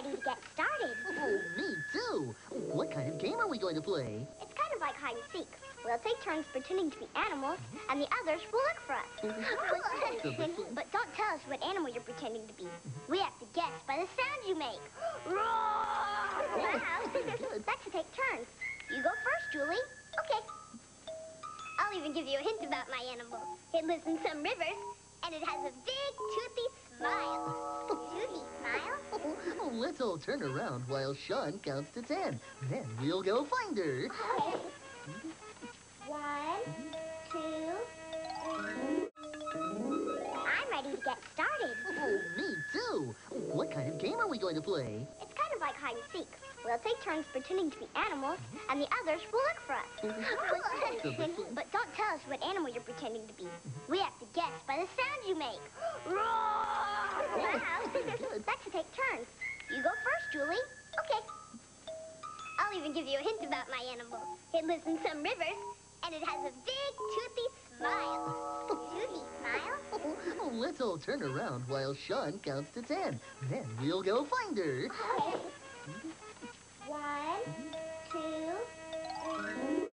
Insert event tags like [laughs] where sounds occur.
ready to get started. Oh, me too. What kind of game are we going to play? It's kind of like hide and seek. We'll take turns pretending to be animals, and the others will look for us. [laughs] but don't tell us what animal you're pretending to be. We have to guess by the sound you make. Wow. That's to take turns. You go first, Julie. Okay. I'll even give you a hint about my animal. It lives in some rivers, and it has a big, toothy let's all turn around while Sean counts to ten. Then we'll go find her. Okay. [laughs] One, two, three. I'm ready to get started. Oh, me too. What kind of game are we going to play? It's kind of like hide and seek. We'll take turns pretending to be animals, and the others will look for us. [laughs] but don't tell us what animal you're pretending to be. We have to guess by the sound you make. [laughs] Wow. That's to take turns. Even give you a hint about my animal. It lives in some rivers, and it has a big, toothy smile. Toothy smile? Oh, [laughs] let's all turn around while Sean counts to ten. Then we'll go find her. Okay.